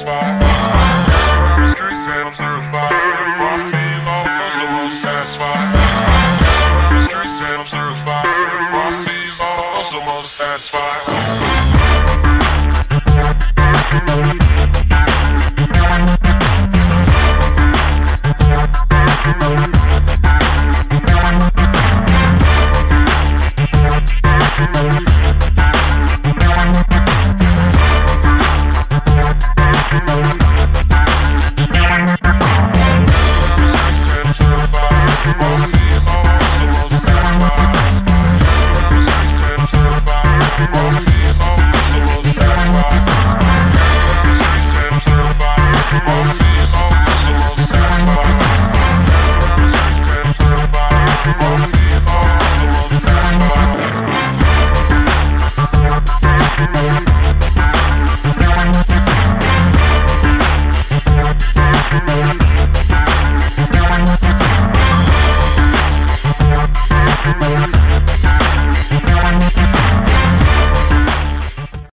satisfied. I'm a street set, I'm certified. Certified sees all the things that. I'm a street set, I'm certified. Certified sees all the things that. Bye.